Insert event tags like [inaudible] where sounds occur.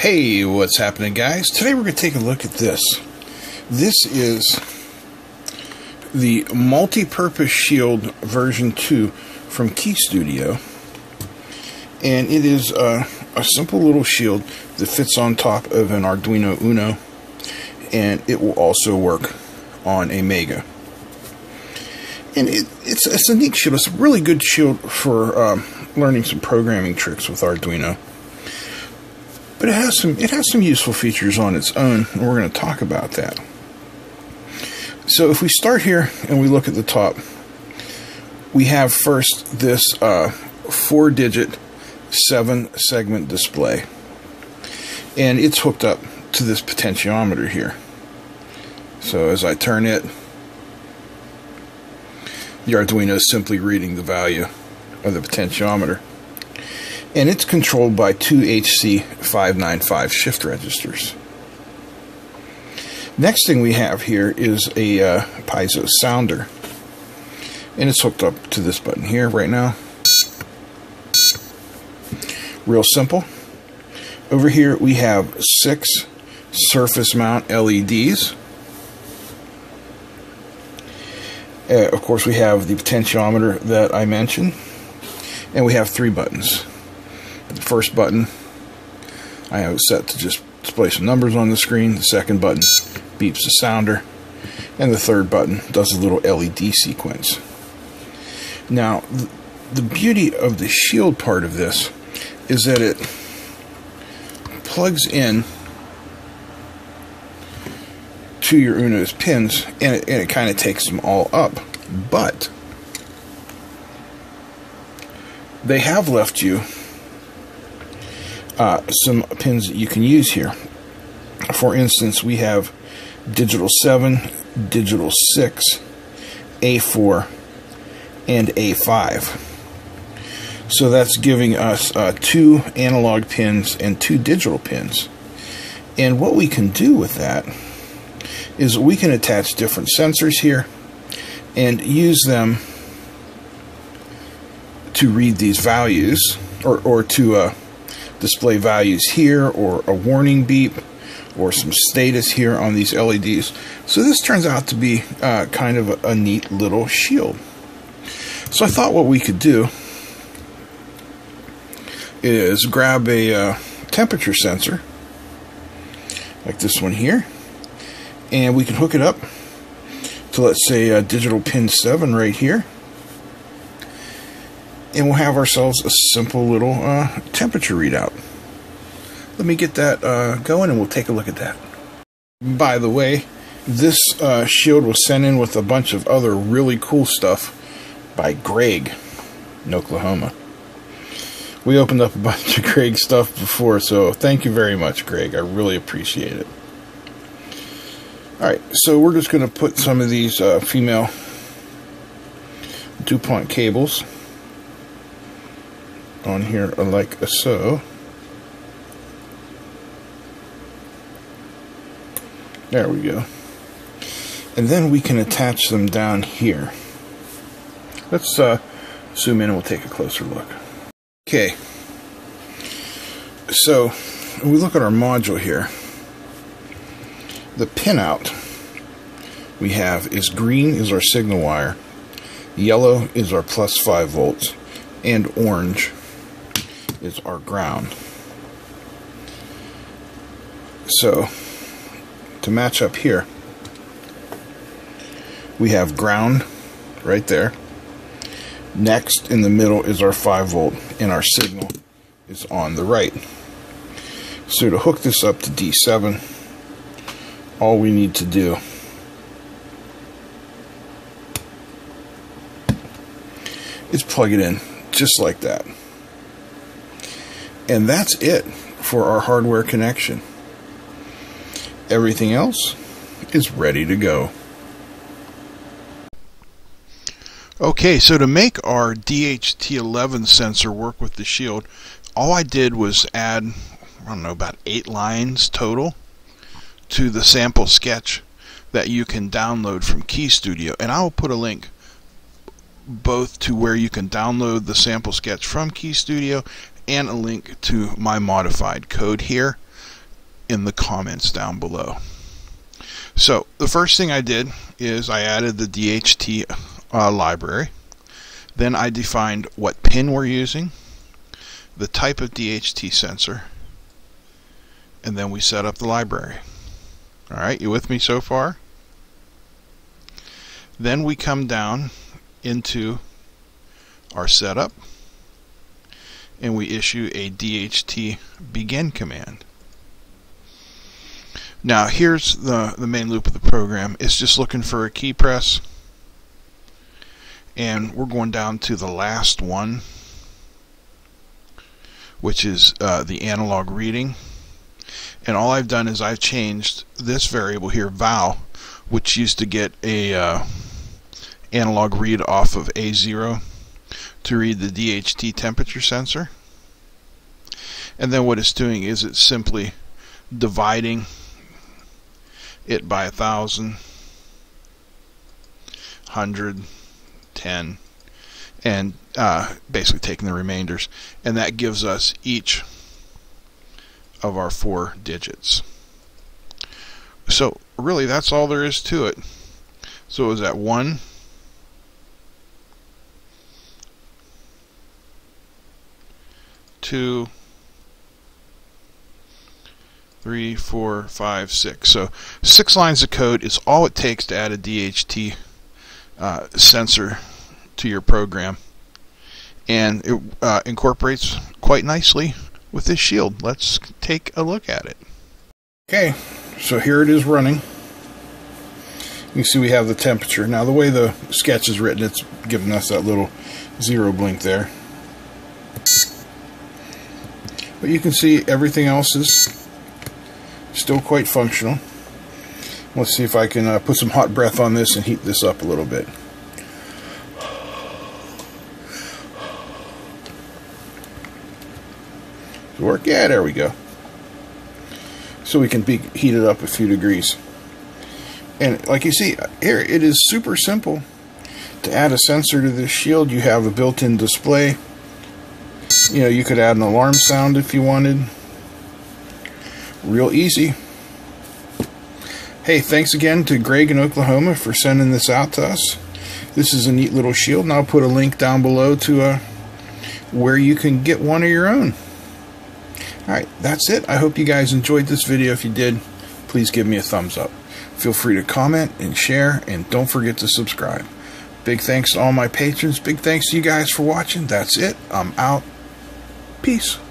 Hey, what's happening, guys? Today we're going to take a look at this. This is the multi-purpose shield version 2 from Keystudio. And it is a, a simple little shield that fits on top of an Arduino Uno. And it will also work on a Mega. And it, it's, it's a neat shield. It's a really good shield for um, learning some programming tricks with Arduino but it has some it has some useful features on its own and we're going to talk about that. So if we start here and we look at the top we have first this uh, four digit seven segment display. And it's hooked up to this potentiometer here. So as I turn it the Arduino is simply reading the value of the potentiometer and it's controlled by two HC595 shift registers. Next thing we have here is a uh, piezo sounder, and it's hooked up to this button here right now. Real simple. Over here we have six surface mount LEDs. Uh, of course, we have the potentiometer that I mentioned, and we have three buttons the first button I have it set to just display some numbers on the screen. The second button beeps the sounder. And the third button does a little LED sequence. Now, the beauty of the shield part of this is that it plugs in to your Uno's pins and it, and it kind of takes them all up. But they have left you uh, some pins that you can use here. For instance, we have digital 7, digital 6, A4, and A5. So that's giving us uh, two analog pins and two digital pins. And what we can do with that is we can attach different sensors here and use them to read these values or, or to uh, display values here or a warning beep or some status here on these LEDs. So this turns out to be uh, kind of a, a, neat little shield. So I thought what we could do is grab a uh, temperature sensor like this one here and we can hook it up to let's say a digital pin 7 right here and we'll have ourselves a simple little uh, temperature readout. Let me get that uh, going and we'll take a look at that. By the way, this uh, shield was sent in with a bunch of other really cool stuff by Greg in Oklahoma. We opened up a [laughs] bunch of Greg stuff before, so thank you very much, Greg. I really appreciate it. Alright, so we're just going to put some of these uh, female DuPont cables on here like so. There we go. And then we can attach them down here. Let's uh, zoom in and we'll take a closer look. Okay. So, we look at our module here, the pinout we have is green is our signal wire, yellow is our plus 5 volts, and orange is our ground. So, to match up here, we have ground right there. Next in the middle is our 5 volt, and our signal is on the right. So to hook this up to D7, all we need to do is plug it in just like that. And that's it for our hardware connection. Everything else is ready to go. Okay, so to make our DHT11 sensor work with the shield, all I did was add, I don't know, about eight lines total to the sample sketch that you can download from Keystudio. And I will put a link both to where you can download the sample sketch from Keystudio and a link to my modified code here. in the comments down below. So the first thing I did is I added the DHT uh, library. Then I defined what pin we're using, the type of DHT sensor, and then we set up the library. Alright, you with me so far? Then we come down into our setup and we issue a DHT begin command. Now here's the, the main loop of the program. It's just looking for a key press and we're going down to the last one which is uh, the analog reading and all I've done is I've changed this variable here val which used to get a uh, analog read off of A0 to read the DHT temperature sensor and then what it's doing is it's simply dividing it by a thousand hundred ten and uh, basically taking the remainders and that gives us each of our four digits. So really that's all there is to it. So it was at 1, two, three, four, five, six. So six lines of code is all it takes to add a DHT uh, sensor to your program. And it uh, incorporates quite nicely with this shield. Let's take a look at it. Okay, so here it is running. You see we have the temperature. Now the way the sketch is written, it's giving us that little zero blink there. But you can see everything else is still quite functional. Let's see if I can uh, put some hot breath on this and heat this up a little bit. work? Yeah, there we go. So we can be heated up a few degrees. And like you see, here it is super simple. To add a sensor to this shield, you have a built-in display. You know, you could add an alarm sound if you wanted. Real easy. Hey, thanks again to Greg in Oklahoma for sending this out to us. This is a neat little shield, and I'll put a link down below to uh, where you can get one of your own. Alright, that's it. I hope you guys enjoyed this video. If you did, please give me a thumbs up. Feel free to comment and share, and don't forget to subscribe. Big thanks to all my patrons. Big thanks to you guys for watching. That's it. I'm out. Peace.